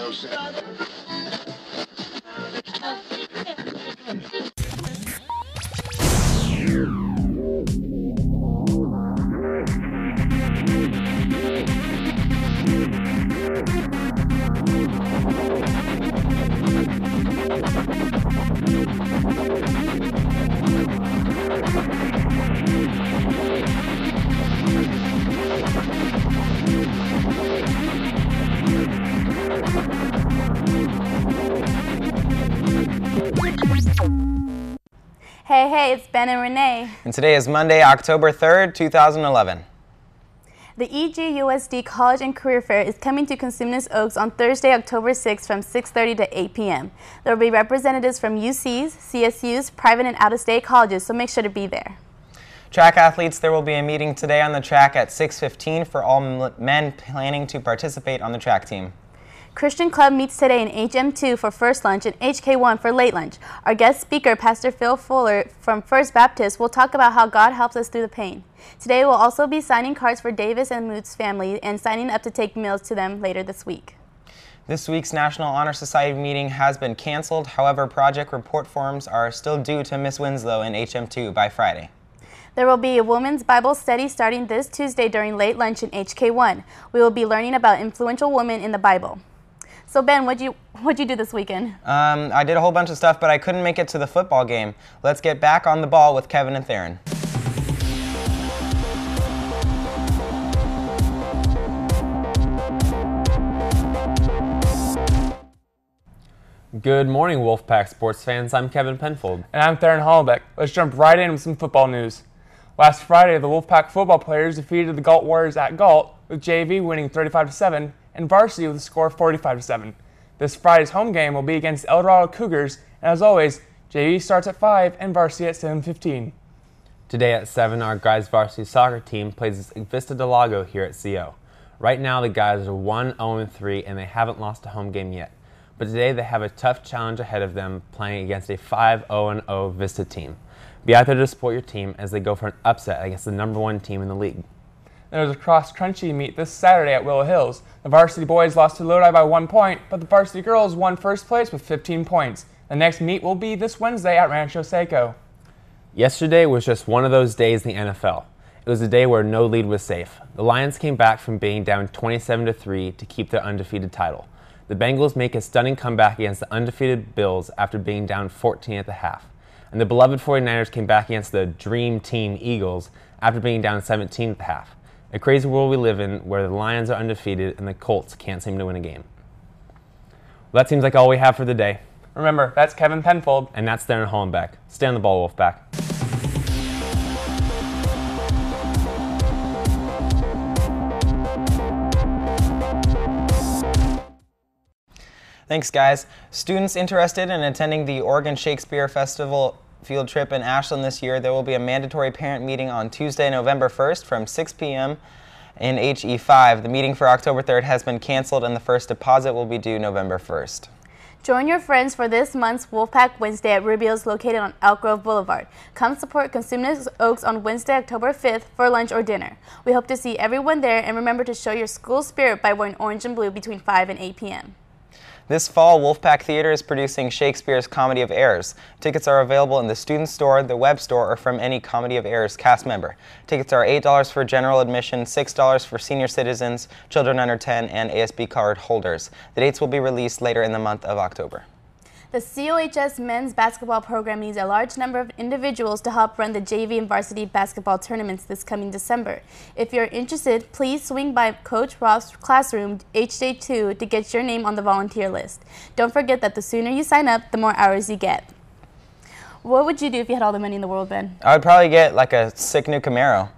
Joseph. Hey, hey, it's Ben and Renee. And today is Monday, October 3rd, 2011. The EGUSD College and Career Fair is coming to Cosumnes Oaks on Thursday, October 6th from 6.30 to 8 p.m. There will be representatives from UCs, CSUs, private and out-of-state colleges, so make sure to be there. Track athletes, there will be a meeting today on the track at 6.15 for all men planning to participate on the track team. Christian Club meets today in HM2 for first lunch and HK1 for late lunch. Our guest speaker, Pastor Phil Fuller from First Baptist, will talk about how God helps us through the pain. Today we'll also be signing cards for Davis and Moots family and signing up to take meals to them later this week. This week's National Honor Society meeting has been canceled. However, project report forms are still due to Miss Winslow in HM2 by Friday. There will be a women's Bible study starting this Tuesday during late lunch in HK1. We will be learning about influential women in the Bible. So Ben, what'd you what'd you do this weekend? Um, I did a whole bunch of stuff, but I couldn't make it to the football game. Let's get back on the ball with Kevin and Theron. Good morning, Wolfpack sports fans. I'm Kevin Penfold. And I'm Theron Hollabeck. Let's jump right in with some football news. Last Friday, the Wolfpack football players defeated the Galt Warriors at Galt, with JV winning 35 7 and varsity with a score of 45 7. This Friday's home game will be against El Dorado Cougars, and as always, JV starts at 5 and varsity at 7:15. Today at 7, our guys varsity soccer team plays Vista Del Lago here at CO. Right now, the guys are 1 0 3 and they haven't lost a home game yet. But today they have a tough challenge ahead of them playing against a 5 0 0 Vista team. Be out there to support your team as they go for an upset against the number one team in the league. There's a cross country meet this Saturday at Willow Hills. The varsity boys lost to Lodi by one point, but the varsity girls won first place with 15 points. The next meet will be this Wednesday at Rancho Seco. Yesterday was just one of those days in the NFL. It was a day where no lead was safe. The Lions came back from being down 27 to 3 to keep their undefeated title. The Bengals make a stunning comeback against the undefeated Bills after being down 14 at the half. And the beloved 49ers came back against the Dream Team Eagles after being down 17 at the half. A crazy world we live in where the Lions are undefeated and the Colts can't seem to win a game. Well, that seems like all we have for the day. Remember, that's Kevin Penfold. And that's Theron Hollenbeck. Stay on the ball, Wolfpack. Thanks, guys. Students interested in attending the Oregon Shakespeare Festival field trip in Ashland this year, there will be a mandatory parent meeting on Tuesday, November 1st from 6 p.m. in HE5. The meeting for October 3rd has been canceled and the first deposit will be due November 1st. Join your friends for this month's Wolfpack Wednesday at Rubio's located on Elk Grove Boulevard. Come support Cosumnes Oaks on Wednesday, October 5th for lunch or dinner. We hope to see everyone there and remember to show your school spirit by wearing orange and blue between 5 and 8 p.m. This fall, Wolfpack Theater is producing Shakespeare's Comedy of Errors. Tickets are available in the student store, the web store, or from any Comedy of Errors cast member. Tickets are $8 for general admission, $6 for senior citizens, children under 10, and ASB card holders. The dates will be released later in the month of October. The COHS men's basketball program needs a large number of individuals to help run the JV and varsity basketball tournaments this coming December. If you're interested, please swing by Coach Ross' classroom HJ2 to get your name on the volunteer list. Don't forget that the sooner you sign up, the more hours you get. What would you do if you had all the money in the world, Ben? I would probably get like a sick new Camaro. Do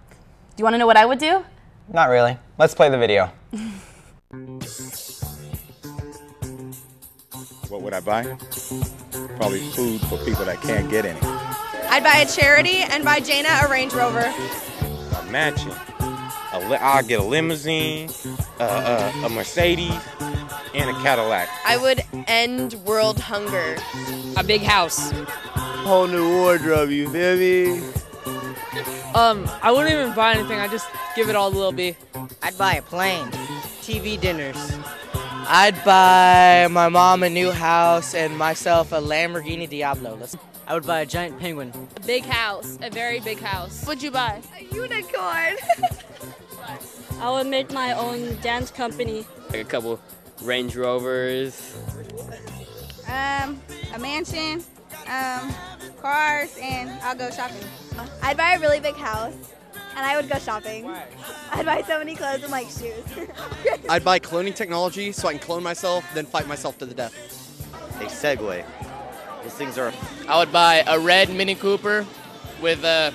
you want to know what I would do? Not really. Let's play the video. What would I buy? Probably food for people that can't get any. I'd buy a charity and buy Jaina a Range Rover. A mansion. A li- I'll get a limousine, uh, uh, a Mercedes, and a Cadillac. I would end world hunger. A big house. Whole new wardrobe, you feel me? Um, I wouldn't even buy anything. I just give it all to Lil B. I'd buy a plane, TV dinners, I'd buy my mom a new house and myself a Lamborghini Diablo. Let's I would buy a giant penguin. A big house, a very big house. What'd you buy? A unicorn. I would make my own dance company. Like a couple Range Rovers. Um, a mansion, um, cars, and I'll go shopping. I'd buy a really big house, and I would go shopping. I'd buy so many clothes and like shoes. I'd buy cloning technology so I can clone myself, then fight myself to the death. A Segway. These things are. I would buy a red Mini Cooper with a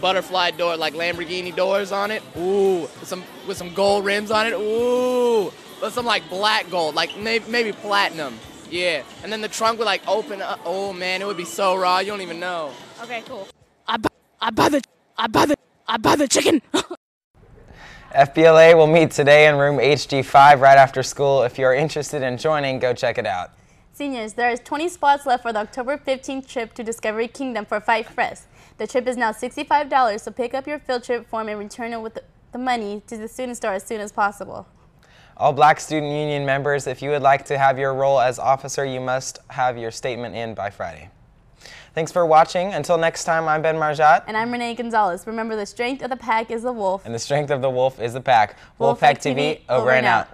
butterfly door, like Lamborghini doors on it. Ooh, with some with some gold rims on it. Ooh, with some like black gold, like maybe, maybe platinum. Yeah, and then the trunk would like open up. Oh man, it would be so raw. You don't even know. Okay, cool. I buy, I buy the, I buy the, I buy the chicken. FBLA will meet today in room HG5 right after school. If you're interested in joining, go check it out. Seniors, there is 20 spots left for the October 15th trip to Discovery Kingdom for Fright Fest. The trip is now $65, so pick up your field trip form and return it with the money to the student store as soon as possible. All Black Student Union members, if you would like to have your role as officer, you must have your statement in by Friday. Thanks for watching. Until next time, I'm Ben Marjat. And I'm Renee Gonzalez. Remember, the strength of the pack is the wolf. And the strength of the wolf is the pack. Wolfpack TV, over and out.